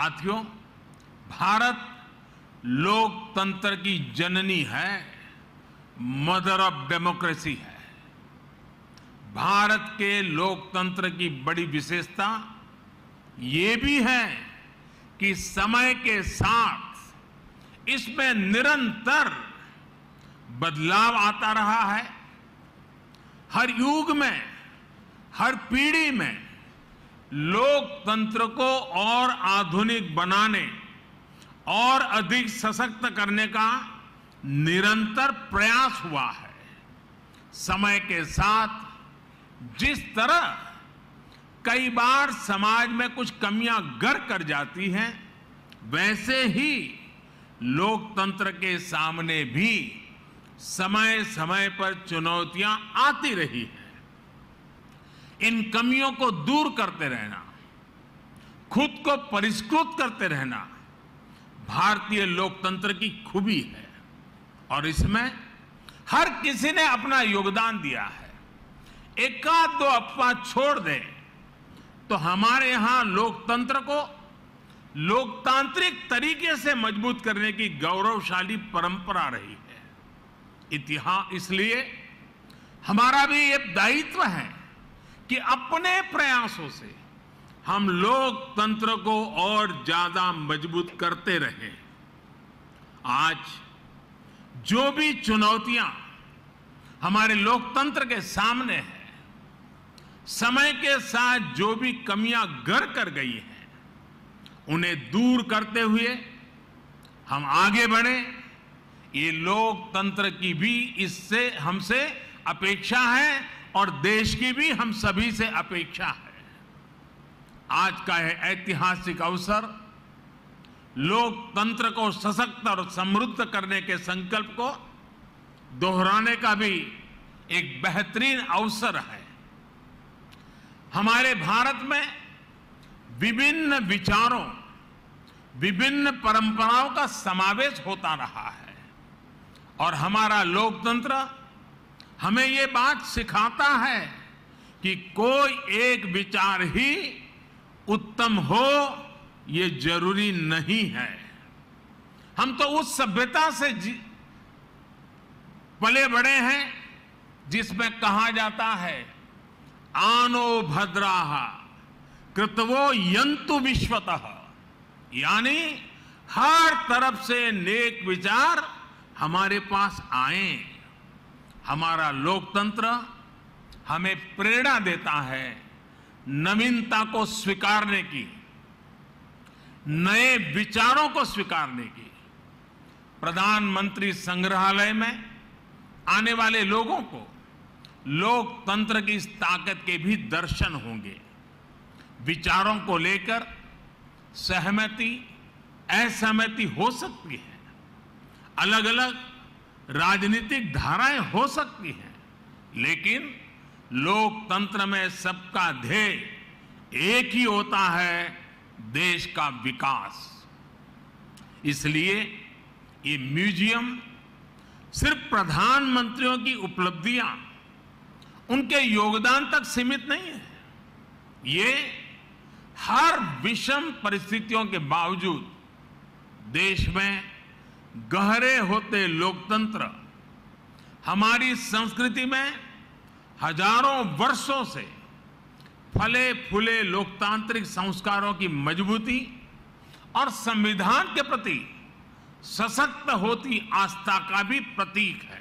साथियों, भारत लोकतंत्र की जननी है मदर ऑफ़ डेमोक्रेसी है। भारत के लोकतंत्र की बड़ी विशेषता ये भी है कि समय के साथ इसमें निरंतर बदलाव आता रहा है। हर युग में, हर पीढ़ी में लोकतंत्र को और आधुनिक बनाने और अधिक सशक्त करने का निरंतर प्रयास हुआ है। समय के साथ जिस तरह कई बार समाज में कुछ कमियाँ गर कर जाती हैं, वैसे ही लोकतंत्र के सामने भी समय समय पर चुनौतियाँ आती रही हैं। इन कमियों को दूर करते रहना, खुद को परिष्कृत करते रहना, भारतीय लोकतंत्र की खूबी है। और इसमें हर किसी ने अपना योगदान दिया है। एकाध दो अफवाह छोड़ दें तो हमारे यहाँ लोकतंत्र को लोकतांत्रिक तरीके से मज़बूत करने की गौरवशाली परंपरा रही है। इतिहास इसलिए हमारा भी ये दायित्व है कि अपने प्रयासों से हम लोकतंत्र को और ज़्यादा मज़बूत करते रहे। आज जो भी चुनौतियाँ हमारे लोकतंत्र के सामने हैं, समय के साथ जो भी कमियाँ गर कर गई हैं, उन्हें दूर करते हुए हम आगे बढ़े। ये लोकतंत्र की भी इससे हमसे अपेक्षा है। और देश की भी हम सभी से अपेक्षा है। आज का यह ऐतिहासिक अवसर लोकतंत्र को सशक्त और समृद्ध करने के संकल्प को दोहराने का भी एक बेहतरीन अवसर है। हमारे भारत में विभिन्न विचारों, विभिन्न परंपराओं का समावेश होता रहा है और हमारा लोकतंत्र हमें ये बात सिखाता है कि कोई एक विचार ही उत्तम हो, ये ज़रूरी नहीं है। हम तो उस सभ्यता से पले बड़े हैं, जिसमें कहा जाता है, आनो भद्राह कृतवो यंतु विश्वतः। यानी, हर तरफ़ से नेक विचार हमारे पास आए। हमारा लोकतंत्र हमें प्रेरणा देता है नवीनता को स्वीकारने की, नए विचारों को स्वीकारने की। प्रधानमंत्री संग्रहालय में आने वाले लोगों को लोकतंत्र की इस ताकत के भी दर्शन होंगे। विचारों को लेकर सहमति, असहमति हो सकती है। अलग अलग राजनीतिक धाराएँ हो सकती हैं, लेकिन लोकतंत्र में सबका ध्येय एक ही होता है देश का विकास। इसलिए ये म्यूज़ियम सिर्फ़ प्रधानमंत्रियों की उपलब्धियाँ, उनके योगदान तक सीमित नहीं है। ये हर विषम परिस्थितियों के बावजूद देश में गहरे होते लोकतंत्र हमारी संस्कृति में हज़ारों वर्षों से फले फूले लोकतांत्रिक संस्कारों की मजबूती और संविधान के प्रति सशक्त होती आस्था का भी प्रतीक है।